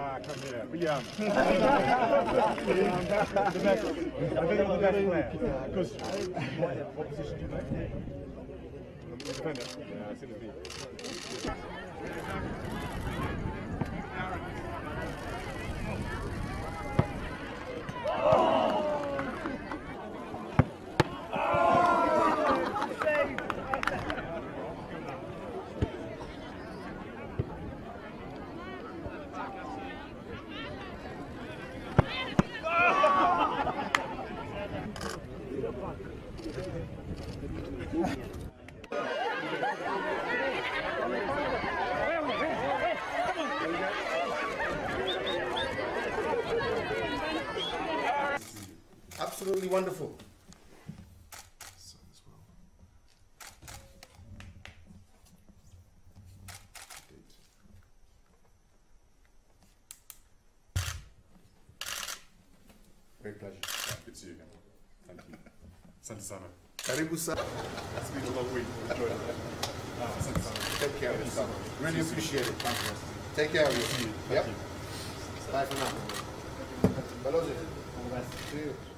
Ah, come here. But yeah. the best, I think you're the best player. Because what position do you play? Defender. Yeah, I see the beat. Absolutely wonderful. Great pleasure. Good to see you again. Thank you. Asante sana. Karibu sana. It's been a long week. Enjoyed it. Ah, asante sana. Take care of yourself. Really appreciate it. Take care of yourself. Yep. Bye for now. Balozi. See you.